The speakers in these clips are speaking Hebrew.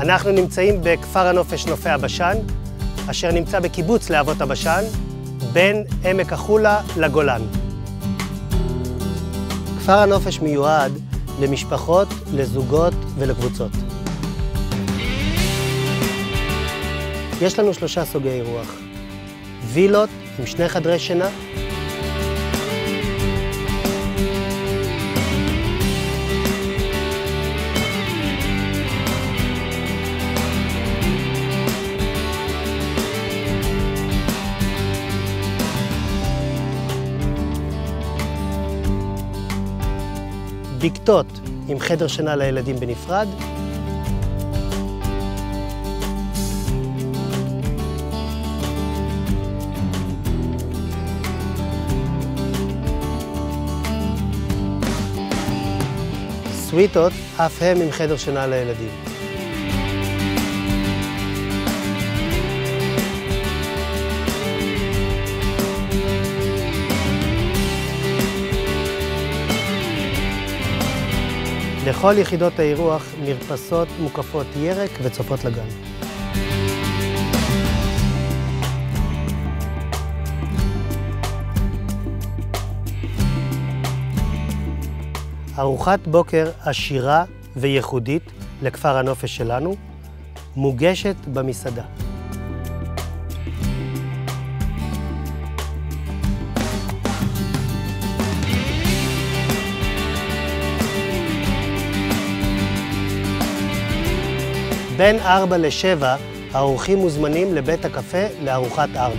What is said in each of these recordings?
אנחנו נמצאים בכפר הנופש נופי הבשן, אשר נמצא בקיבוץ להבות הבשן, בין עמק החולה לגולן. כפר הנופש מיועד למשפחות, לזוגות ולקבוצות. יש לנו שלושה סוגי אירוח. וילות עם שני חדרי שינה, בקתות עם חדר שינה לילדים בנפרד, סוויטות, אף הם עם חדר שינה לילדים. לכל יחידות האירוח מרפסות מוקפות ירק וצופות לגן. ארוחת בוקר עשירה וייחודית לכפר הנופש שלנו, מוגשת במסעדה. בין 4 ל-7 האורחים מוזמנים לבית הקפה לארוחת 4.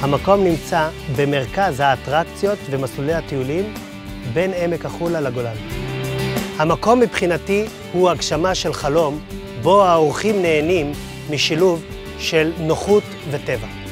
המקום נמצא במרכז האטרקציות ומסלולי הטיולים בין עמק החולה לגולן. המקום מבחינתי הוא הגשמה של חלום, בו האורחים נהנים משילוב של נוחות וטבע.